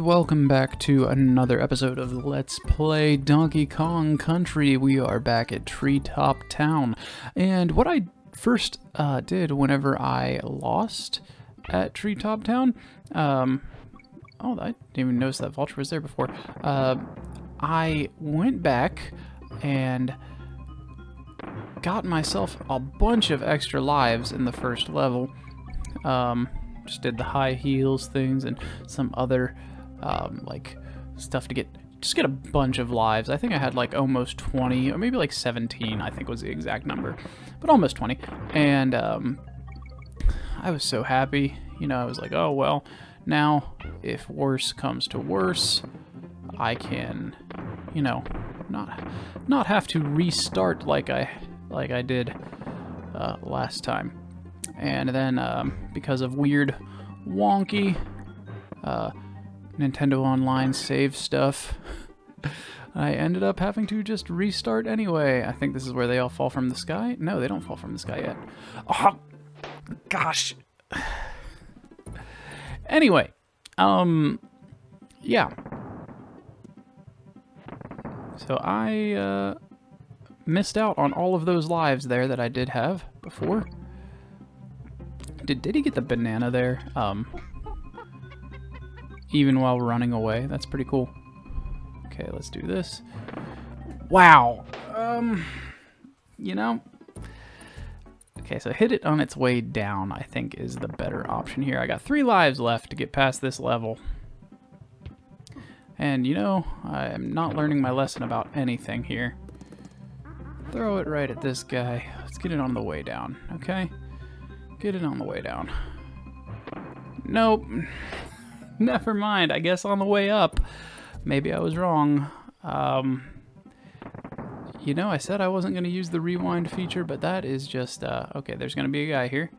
welcome back to another episode of Let's Play Donkey Kong Country. We are back at Treetop Town. And what I first uh, did whenever I lost at Treetop Town, um, oh, I didn't even notice that Vulture was there before. Uh, I went back and got myself a bunch of extra lives in the first level. Um, just did the high heels things and some other um, like stuff to get just get a bunch of lives. I think I had like almost 20 or maybe like 17 I think was the exact number, but almost 20. And um, I was so happy. You know, I was like, oh well, now if worse comes to worse, I can, you know, not not have to restart like I like I did uh, last time. And then um, because of weird, wonky uh, Nintendo Online save stuff, I ended up having to just restart anyway. I think this is where they all fall from the sky. No, they don't fall from the sky yet. Oh, gosh. Anyway, um, yeah. So I uh, missed out on all of those lives there that I did have before. Did did he get the banana there? Um, even while running away. That's pretty cool. Okay, let's do this. Wow. Um, you know. Okay, so hit it on its way down, I think, is the better option here. I got three lives left to get past this level. And, you know, I'm not learning my lesson about anything here. Throw it right at this guy. Let's get it on the way down, okay? Get it on the way down. Nope. Never mind. I guess on the way up. Maybe I was wrong. Um, you know, I said I wasn't going to use the rewind feature, but that is just... Uh, okay, there's going to be a guy here.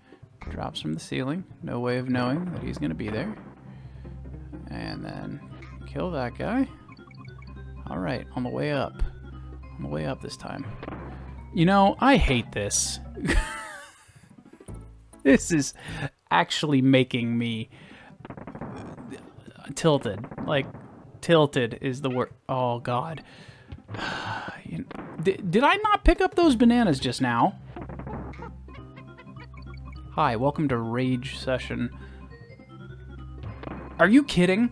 Drops from the ceiling. No way of knowing that he's going to be there. And then kill that guy. Alright, on the way up. On the way up this time. You know, I hate this. this is actually making me tilted. Like, tilted is the word. Oh, God. did, did I not pick up those bananas just now? Hi, welcome to Rage Session. Are you kidding?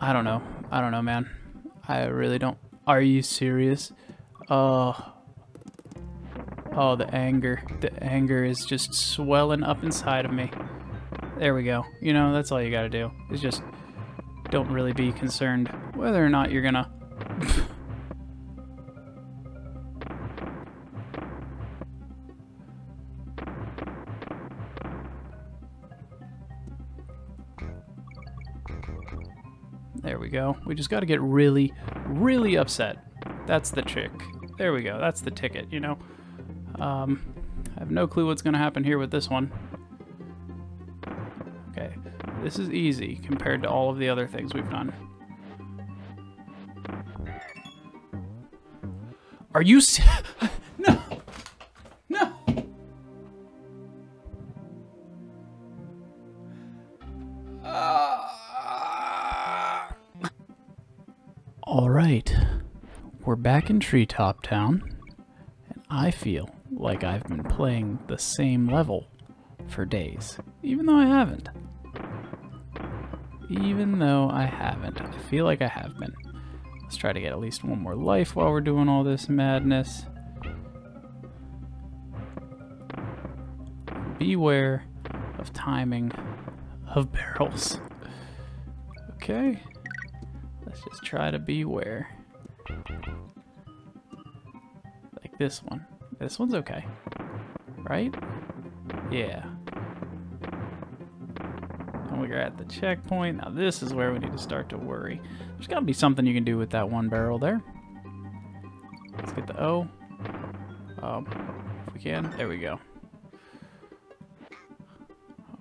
I don't know. I don't know, man. I really don't. Are you serious? Oh. Oh, the anger. The anger is just swelling up inside of me. There we go. You know, that's all you gotta do. Is just don't really be concerned whether or not you're gonna... We. Just got to get really, really upset. That's the trick. There we go. That's the ticket, you know? Um, I have no clue what's to happen here with this one. Okay. This is easy compared to all of the other things we've done. Are you... we're back in Treetop Town, and I feel like I've been playing the same level for days, even though I haven't. Even though I haven't, I feel like I have been. Let's try to get at least one more life while we're doing all this madness. Beware of timing of barrels. Okay. Let's just try to beware. Like this one. This one's okay. Right? Yeah. And we're at the checkpoint. Now this is where we need to start to worry. There's got to be something you can do with that one barrel there. Let's get the O. Um, if we can. There we go.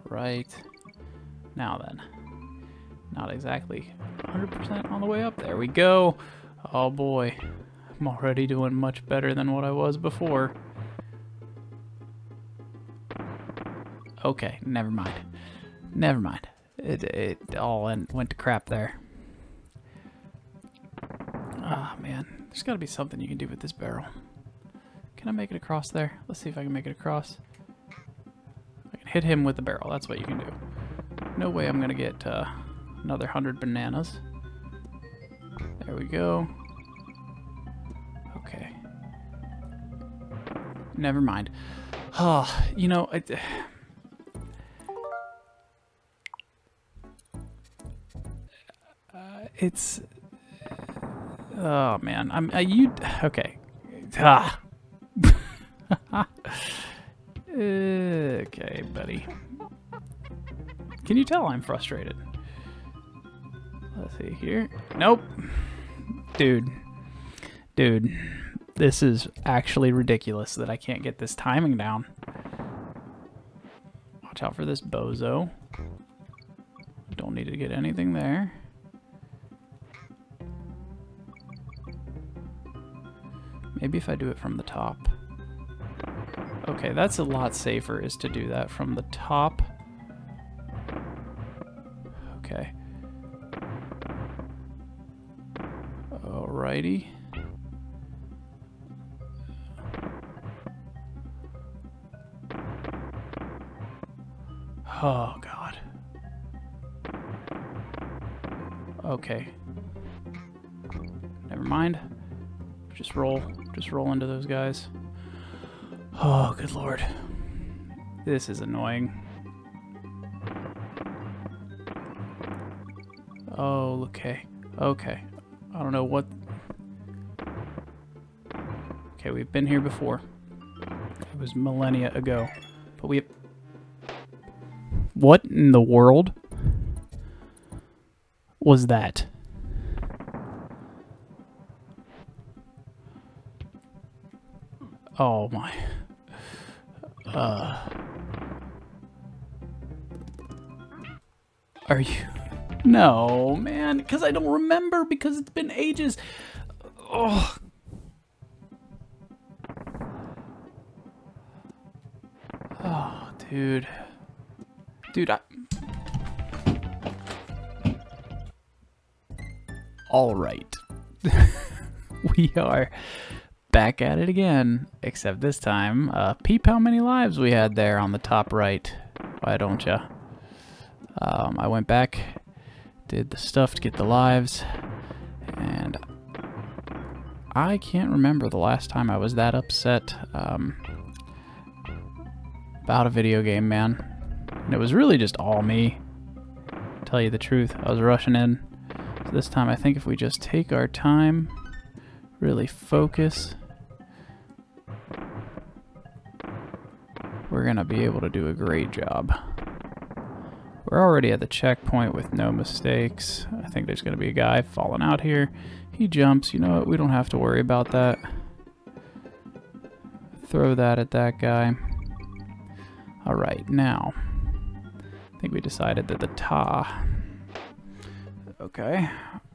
Alright. Now then. Not exactly 100% on the way up. There we go. Oh boy. I'm already doing much better than what I was before. Okay, never mind. Never mind. It, it all went to crap there. Ah, oh, man. There's got to be something you can do with this barrel. Can I make it across there? Let's see if I can make it across. I can hit him with the barrel. That's what you can do. No way I'm going to get uh, another 100 bananas. There we go. Never mind. Oh, you know, I, it's oh man i'm uh, you okay. Ah. okay buddy. Can you tell i'm frustrated? Let's see here. Nope. Dude. Dude this is actually ridiculous that i can't get this timing down watch out for this bozo don't need to get anything there Maybe if I do it from the top. Okay, that's a lot safer is to do that from the top. Okay. Alrighty. Just roll. Just roll into those guys. Oh, good lord. This is annoying. Oh, okay. Okay. I don't know what... Okay, we've been here before. It was millennia ago. But we... What in the world was that? Oh my. Uh. Are you? No, man, because I don't remember because it's been ages. Oh. Oh, dude. Dude, I... All right. we are back at it again, except this time, uh, peep how many lives we had there on the top right. Why don't ya? Um, I went back, did the stuff to get the lives, and I can't remember the last time I was that upset um, about a video game, man. And it was really just all me. tell you the truth, I was rushing in. So this time I think if we just take our time, really focus, we're going to be able to do a great job. We're already at the checkpoint with no mistakes. I think there's going to be a guy falling out here. He jumps. You know what? We don't have to worry about that. Throw that at that guy. Alright, now. I think we decided that the ta... Okay.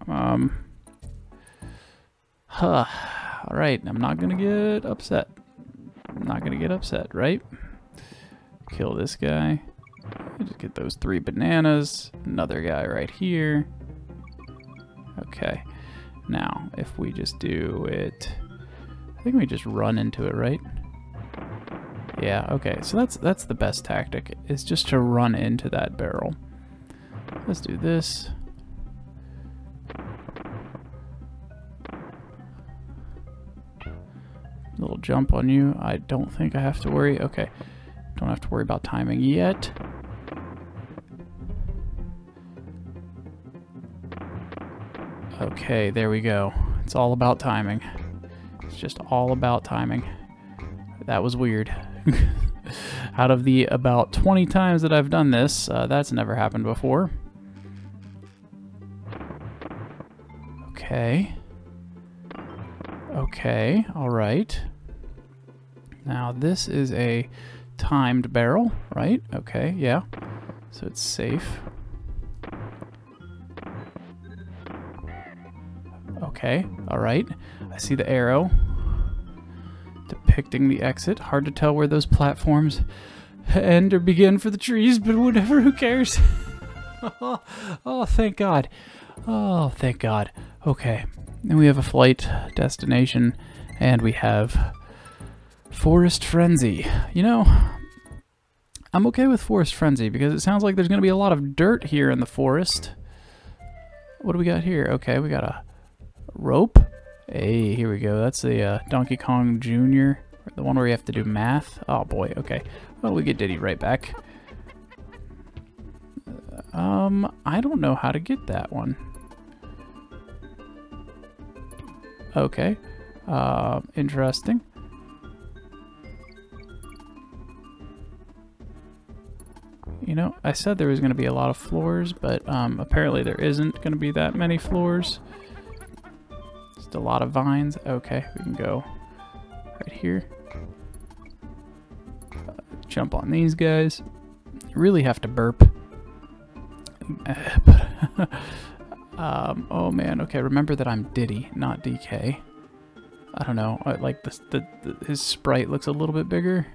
Um... Huh. Alright, I'm not going to get upset. I'm not going to get upset, right? Kill this guy. Just get those three bananas. Another guy right here. Okay. Now, if we just do it... I think we just run into it, right? Yeah, okay. So that's that's the best tactic, is just to run into that barrel. Let's do this. Little jump on you. I don't think I have to worry. Okay. Don't have to worry about timing yet. Okay, there we go. It's all about timing. It's just all about timing. That was weird. Out of the about 20 times that I've done this, uh, that's never happened before. Okay. Okay, alright. Now this is a timed barrel, right? Okay, yeah. So it's safe. Okay. Alright. I see the arrow depicting the exit. Hard to tell where those platforms end or begin for the trees, but whatever, who cares? oh, thank God. Oh, thank God. Okay, and we have a flight destination, and we have Forest Frenzy. You know, I'm okay with Forest Frenzy because it sounds like there's going to be a lot of dirt here in the forest. What do we got here? Okay, we got a rope. Hey, here we go. That's the uh, Donkey Kong Jr. The one where you have to do math. Oh boy, okay. Well, we get Diddy right back. Um, I don't know how to get that one. Okay. Uh, interesting. You know, I said there was going to be a lot of floors, but um, apparently there isn't going to be that many floors. Just a lot of vines. Okay, we can go right here. Uh, jump on these guys. Really have to burp. um, oh man, okay, remember that I'm Diddy, not DK. I don't know, I, like this, the, the, his sprite looks a little bit bigger.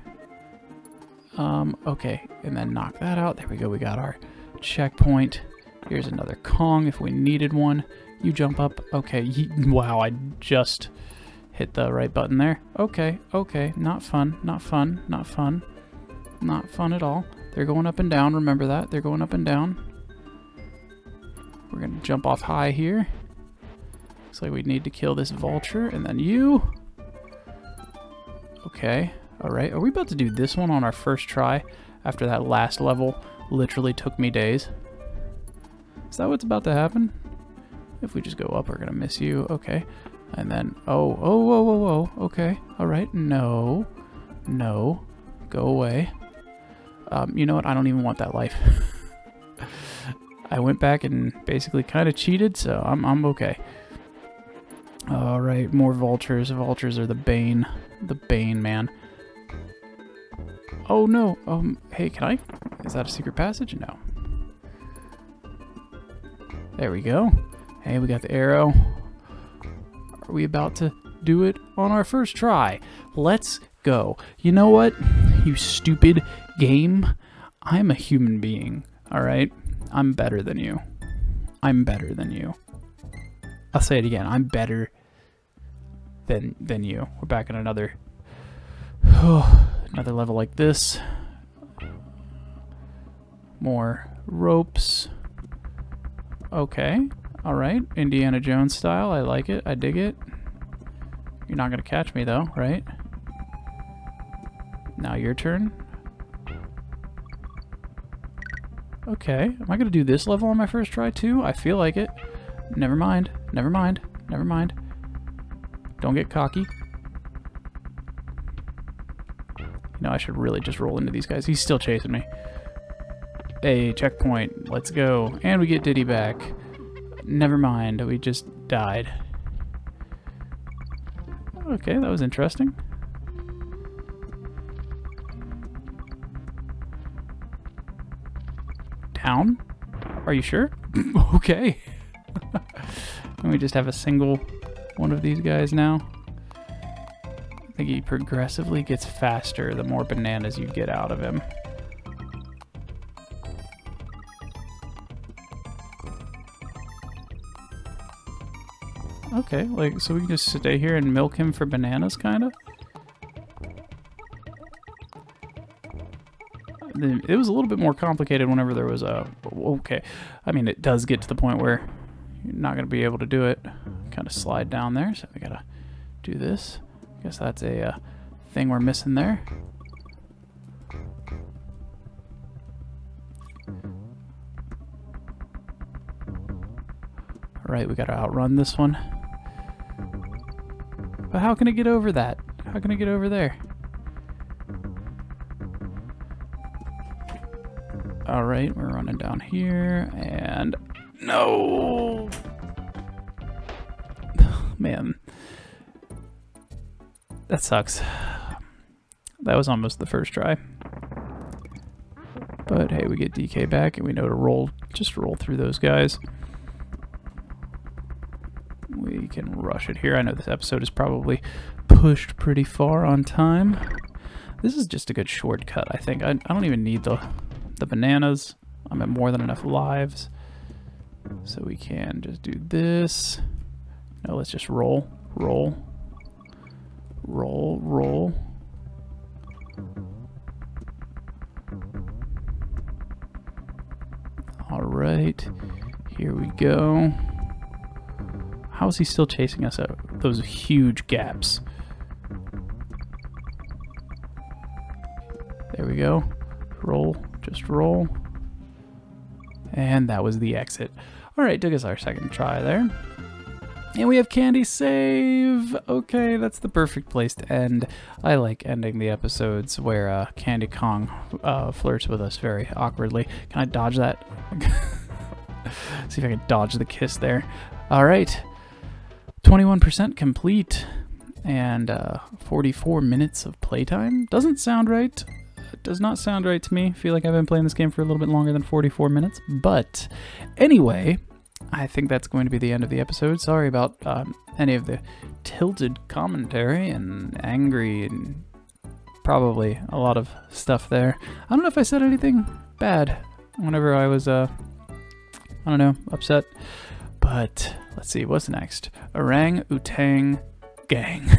Um, okay, and then knock that out. There we go, we got our checkpoint. Here's another Kong if we needed one. You jump up. Okay, wow, I just hit the right button there. Okay, okay, not fun, not fun, not fun. Not fun at all. They're going up and down, remember that. They're going up and down. We're to jump off high here. Looks like we need to kill this vulture, and then you. Okay, alright. Are we about to do this one on our first try after that last level literally took me days? Is that what's about to happen? If we just go up, we're to miss you. Okay. And then, oh, oh, whoa, whoa, whoa. Okay. Alright. No. No. Go away. Um, you know what? I don't even want that life. I went back and basically kind of cheated, so I'm, I'm okay. Alright, more vultures. Vultures are the bane. The bane, man. Oh, no. Um, hey, can I? Is that a secret passage? No. There we go. Hey, we got the arrow. Are we about to do it on our first try? Let's go. You know what? You stupid game. I'm a human being, alright? I'm better than you. I'm better than you. I'll say it again. I'm better than than you. We're back in another another level like this. More ropes. Okay. Alright, Indiana Jones style. I like it. I dig it. You're not going to catch me, though, right? Now your turn. Okay, am I going to do this level on my first try, too? I feel like it. Never mind. Never mind. Never mind. Don't get cocky. I should really just roll into these guys. He's still chasing me. Hey, checkpoint. Let's go. And we get Diddy back. Never mind, we just died. Okay, that was interesting. Down? Are you sure? okay. and we just have a single one of these guys now. Think he progressively gets faster the more bananas you get out of him. Okay, like, so we can just stay here and milk him for bananas, kind of? It was a little bit more complicated whenever there was a... Okay, I mean, it does get to the point where you're not going to be able to do it. Kind of slide down there, so we got to do this. Guess that's a uh, thing we're missing there. Alright, we got to outrun this one. But how can I get over that? How can I get over there? Alright, we're running down here, and... No! Man. That sucks. That was almost the first try. But hey, we get DK back, and we know to roll, just roll through those guys. we can rush it here. I know this episode is probably pushed pretty far on time. This is just a good shortcut, I think. I, I don't even need the, the bananas. I'm at more than enough lives. So we can just do this. No, let's just roll, roll, roll, roll. All right, here we go. How is he still chasing us out those huge gaps? There we go. Roll, just roll. And that was the exit. All right, took us our second try there. And we have Candy Save! Okay, that's the perfect place to end. I like ending the episodes where uh, Candy Kong uh, flirts with us very awkwardly. Can I dodge that? See if I can dodge the kiss there. All right, 21% complete and uh, 44 minutes of playtime. Doesn't sound right. It does not sound right to me. Feel like I've been playing this game for a little bit longer than 44 minutes. But anyway, I think that's going to be the end of the episode. Sorry about um, any of the tilted commentary and angry and probably a lot of stuff there. I don't know if I said anything bad whenever I was, uh, I don't know, upset. But let's see, what's next? Orang Utang Gang.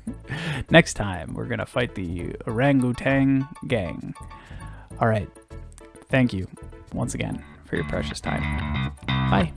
next time, we're going to fight the Orangutan Gang. All right. Thank you once again for your precious time. Bye.